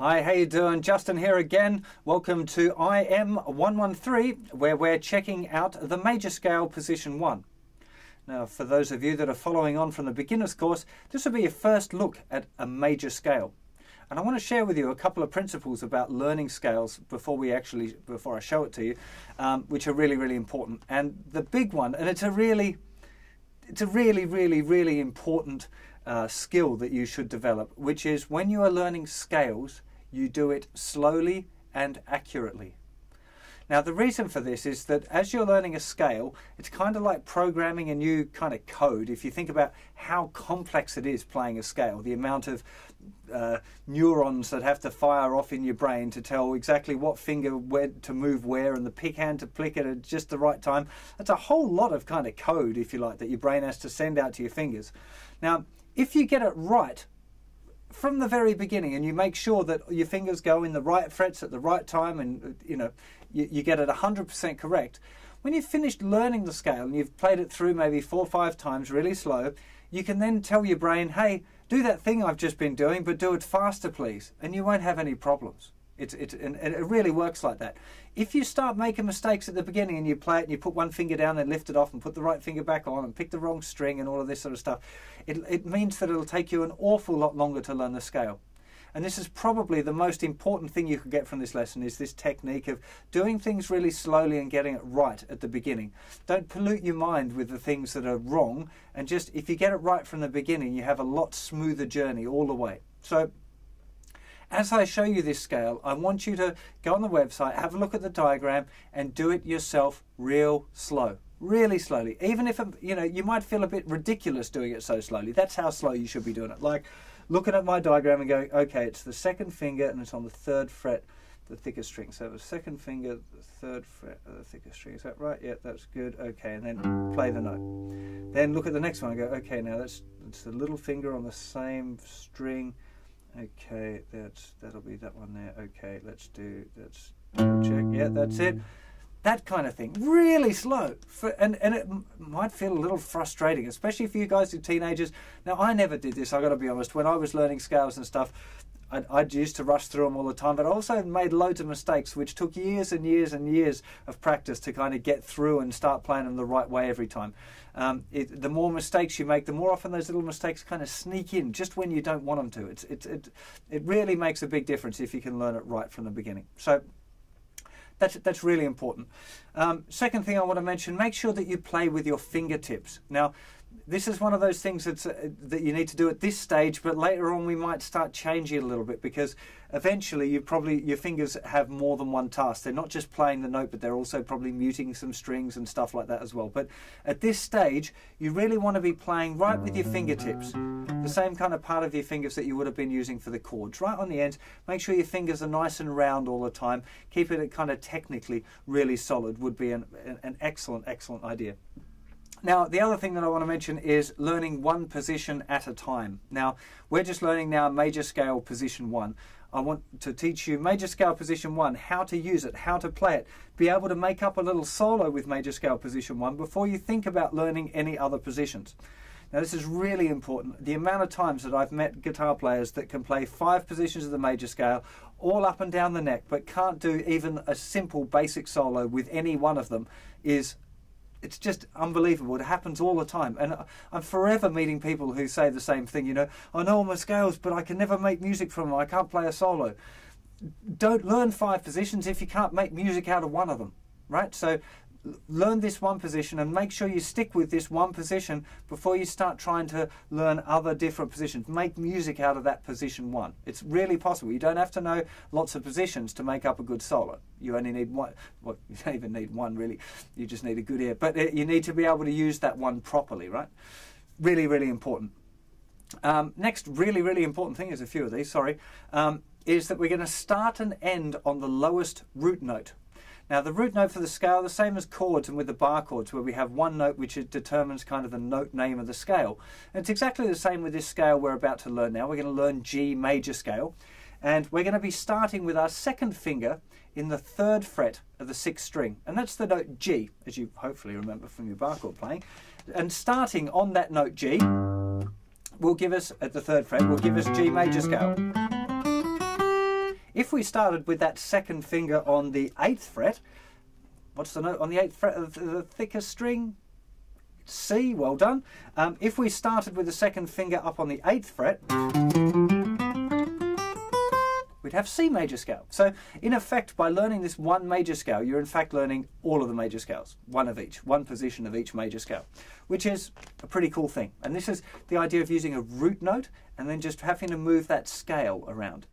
Hi, how you doing? Justin here again. Welcome to IM113, where we're checking out the major scale position one. Now, for those of you that are following on from the beginner's course, this will be your first look at a major scale. And I want to share with you a couple of principles about learning scales before we actually, before I show it to you, um, which are really, really important. And the big one, and it's a really, it's a really, really, really important uh, skill that you should develop, which is when you are learning scales, you do it slowly and accurately. Now, the reason for this is that as you're learning a scale, it's kind of like programming a new kind of code. If you think about how complex it is playing a scale, the amount of uh, neurons that have to fire off in your brain to tell exactly what finger where to move where and the pick hand to click it at just the right time. That's a whole lot of kind of code, if you like, that your brain has to send out to your fingers. Now, if you get it right from the very beginning and you make sure that your fingers go in the right frets at the right time and you know you, you get it 100% correct. When you've finished learning the scale and you've played it through maybe four or five times really slow you can then tell your brain hey do that thing i've just been doing but do it faster please and you won't have any problems it's, it's, and it really works like that. If you start making mistakes at the beginning and you play it and you put one finger down and lift it off and put the right finger back on and pick the wrong string and all of this sort of stuff, it, it means that it'll take you an awful lot longer to learn the scale. And this is probably the most important thing you could get from this lesson is this technique of doing things really slowly and getting it right at the beginning. Don't pollute your mind with the things that are wrong and just if you get it right from the beginning, you have a lot smoother journey all the way. So as I show you this scale, I want you to go on the website, have a look at the diagram and do it yourself real slow. Really slowly. Even if, you know, you might feel a bit ridiculous doing it so slowly. That's how slow you should be doing it. Like looking at my diagram and going, okay, it's the second finger and it's on the third fret the thicker string. So the second finger, the third fret of the thicker string. Is that right? Yeah, that's good. Okay, and then play the note. Then look at the next one and go, okay, now that's, that's the little finger on the same string Okay, that's that'll be that one there. Okay, let's do let's check. Yeah, that's it. That kind of thing, really slow, for, and and it might feel a little frustrating, especially for you guys who are teenagers. Now, I never did this. I got to be honest. When I was learning scales and stuff, I, I used to rush through them all the time, but I also made loads of mistakes, which took years and years and years of practice to kind of get through and start playing them the right way every time. Um, it, the more mistakes you make, the more often those little mistakes kind of sneak in just when you don't want them to. It's, it, it, it really makes a big difference if you can learn it right from the beginning. So that's, that's really important. Um, second thing I want to mention, make sure that you play with your fingertips. Now, this is one of those things that's, uh, that you need to do at this stage, but later on we might start changing it a little bit because eventually you probably your fingers have more than one task. They're not just playing the note, but they're also probably muting some strings and stuff like that as well. But at this stage, you really want to be playing right with your fingertips, the same kind of part of your fingers that you would have been using for the chords, right on the ends. Make sure your fingers are nice and round all the time. Keep it kind of technically really solid would be an, an excellent, excellent idea. Now, the other thing that I want to mention is learning one position at a time. Now, we're just learning now major scale position one. I want to teach you major scale position one, how to use it, how to play it, be able to make up a little solo with major scale position one before you think about learning any other positions. Now, this is really important. The amount of times that I've met guitar players that can play five positions of the major scale all up and down the neck, but can't do even a simple basic solo with any one of them is it's just unbelievable. It happens all the time. And I'm forever meeting people who say the same thing. You know, I know all my scales, but I can never make music from them. I can't play a solo. Don't learn five positions if you can't make music out of one of them, right? So learn this one position and make sure you stick with this one position before you start trying to learn other different positions. Make music out of that position one. It's really possible. You don't have to know lots of positions to make up a good solo. You only need one. Well, you don't even need one really. You just need a good ear. But uh, you need to be able to use that one properly, right? Really, really important. Um, next, really, really important thing is a few of these, sorry, um, is that we're going to start and end on the lowest root note. Now the root note for the scale, the same as chords and with the bar chords where we have one note which determines kind of the note name of the scale. And it's exactly the same with this scale we're about to learn now. We're going to learn G major scale and we're going to be starting with our second finger in the third fret of the sixth string and that's the note G as you hopefully remember from your bar chord playing and starting on that note G will give us at the third fret will give us G major scale if we started with that second finger on the eighth fret, what's the note on the eighth fret of the thickest string? C, well done. Um, if we started with the second finger up on the eighth fret, we'd have C major scale. So in effect, by learning this one major scale, you're in fact learning all of the major scales, one of each, one position of each major scale, which is a pretty cool thing. And this is the idea of using a root note and then just having to move that scale around.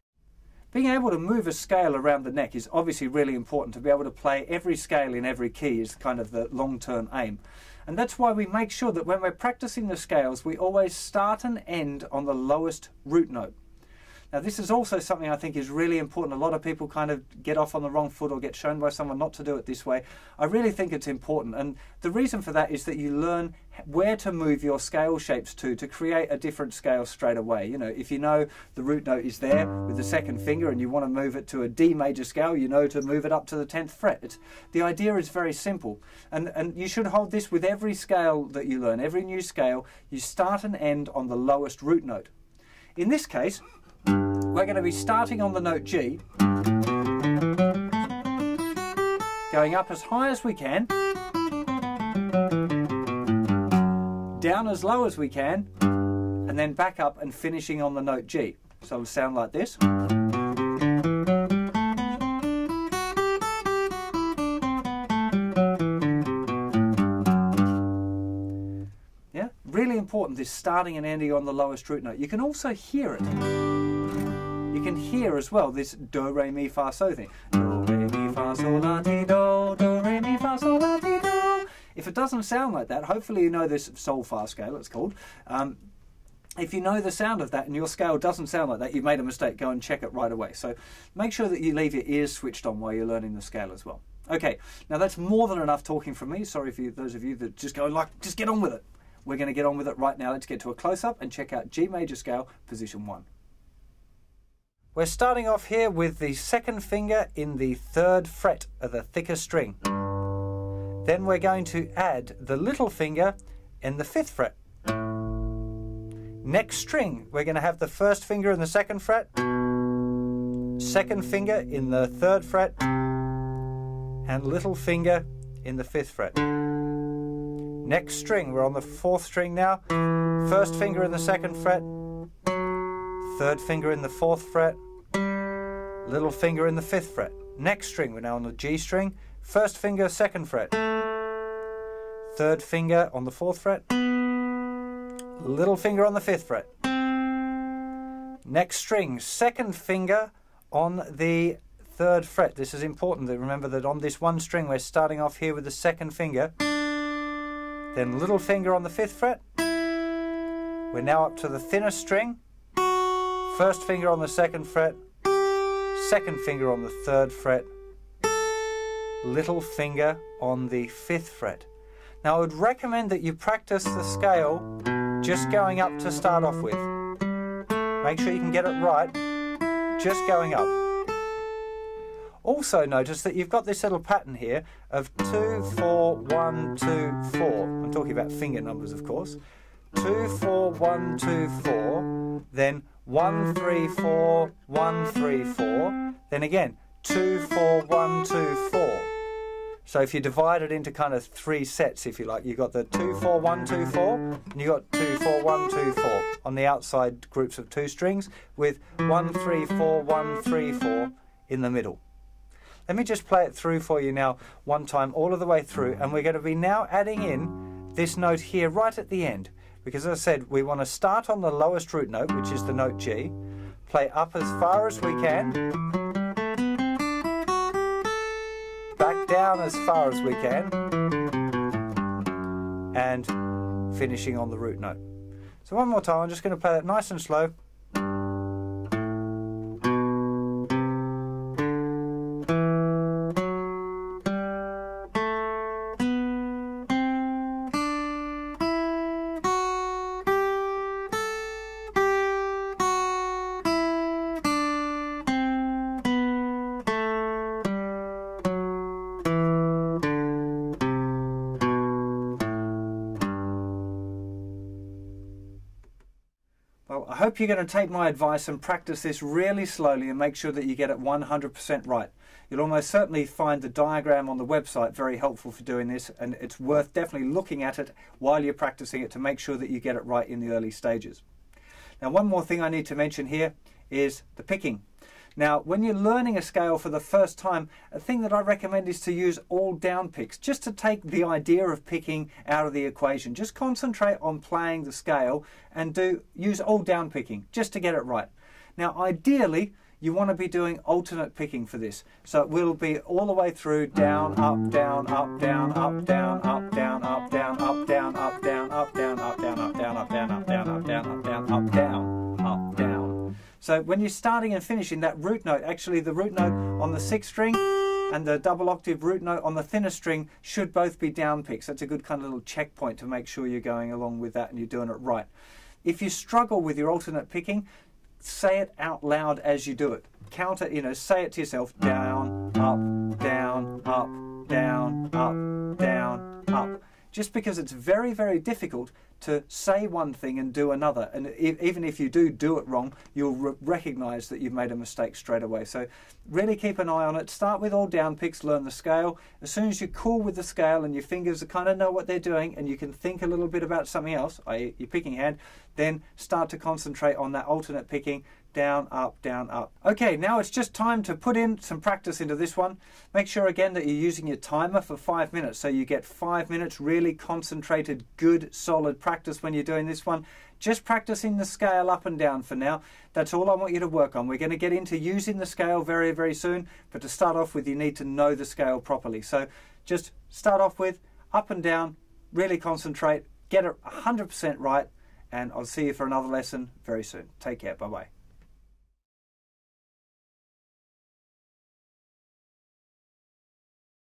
Being able to move a scale around the neck is obviously really important. To be able to play every scale in every key is kind of the long-term aim. And that's why we make sure that when we're practicing the scales, we always start and end on the lowest root note. Now, this is also something I think is really important. A lot of people kind of get off on the wrong foot or get shown by someone not to do it this way. I really think it's important. And the reason for that is that you learn where to move your scale shapes to to create a different scale straight away. You know, if you know the root note is there with the second finger and you want to move it to a D major scale, you know to move it up to the 10th fret. It's, the idea is very simple. And, and you should hold this with every scale that you learn, every new scale, you start and end on the lowest root note. In this case, we're going to be starting on the note G, going up as high as we can, down as low as we can, and then back up and finishing on the note G. So it'll sound like this. Yeah, really important this starting and ending on the lowest root note. You can also hear it you can hear as well this do re mi fa so thing. Do re mi fa sol la ti do, do re mi fa sol la ti do. If it doesn't sound like that, hopefully you know this sol fa scale. It's called. Um, if you know the sound of that and your scale doesn't sound like that, you've made a mistake. Go and check it right away. So make sure that you leave your ears switched on while you're learning the scale as well. Okay, now that's more than enough talking from me. Sorry for you, those of you that just go like, just get on with it. We're going to get on with it right now. Let's get to a close up and check out G major scale, position one. We're starting off here with the second finger in the third fret of the thicker string. Then we're going to add the little finger in the fifth fret. Next string, we're going to have the first finger in the second fret, second finger in the third fret, and little finger in the fifth fret. Next string, we're on the fourth string now, first finger in the second fret, third finger in the fourth fret, little finger in the fifth fret. Next string, we're now on the G string. First finger, second fret. Third finger on the fourth fret. Little finger on the fifth fret. Next string, second finger on the third fret. This is important. That remember that on this one string, we're starting off here with the second finger. Then little finger on the fifth fret. We're now up to the thinner string. First finger on the second fret, second finger on the third fret, little finger on the fifth fret. Now I would recommend that you practice the scale just going up to start off with. Make sure you can get it right, just going up. Also notice that you've got this little pattern here of 2, 4, 1, 2, 4. I'm talking about finger numbers of course. 2, 4, 1, 2, 4, then one, three, four, one, three, four. Then again, two, four, one, two, four. So if you divide it into kind of three sets, if you like, you've got the two, four, one, two, four, and you've got two, four, one, two, four on the outside groups of two strings with one, three, four, one, three, four in the middle. Let me just play it through for you now one time all of the way through and we're going to be now adding in this note here right at the end because as I said, we want to start on the lowest root note, which is the note G, play up as far as we can, back down as far as we can, and finishing on the root note. So one more time, I'm just going to play that nice and slow. I hope you're going to take my advice and practice this really slowly and make sure that you get it 100% right. You'll almost certainly find the diagram on the website very helpful for doing this and it's worth definitely looking at it while you're practicing it to make sure that you get it right in the early stages. Now one more thing I need to mention here is the picking. Now, when you're learning a scale for the first time, a thing that I recommend is to use all down picks, just to take the idea of picking out of the equation. Just concentrate on playing the scale and do use all down picking, just to get it right. Now, ideally, you want to be doing alternate picking for this. So it will be all the way through down, up, down, up, down, up, down, up, down, up, down, up, down, up, down, up, down, up, down, So when you're starting and finishing that root note, actually the root note on the sixth string and the double octave root note on the thinner string should both be down picks. That's a good kind of little checkpoint to make sure you're going along with that and you're doing it right. If you struggle with your alternate picking, say it out loud as you do it. Count it, you know, say it to yourself down, up, down, up, down, up, down, up just because it's very, very difficult to say one thing and do another. And if, even if you do do it wrong, you'll re recognize that you've made a mistake straight away. So really keep an eye on it. Start with all down picks, learn the scale. As soon as you're cool with the scale and your fingers kind of know what they're doing and you can think a little bit about something else, i.e. your picking hand, then start to concentrate on that alternate picking down, up, down, up. Okay, now it's just time to put in some practice into this one. Make sure again that you're using your timer for five minutes so you get five minutes really concentrated, good, solid practice when you're doing this one. Just practicing the scale up and down for now. That's all I want you to work on. We're going to get into using the scale very, very soon, but to start off with, you need to know the scale properly. So just start off with up and down, really concentrate, get it 100% right, and I'll see you for another lesson very soon. Take care. Bye bye.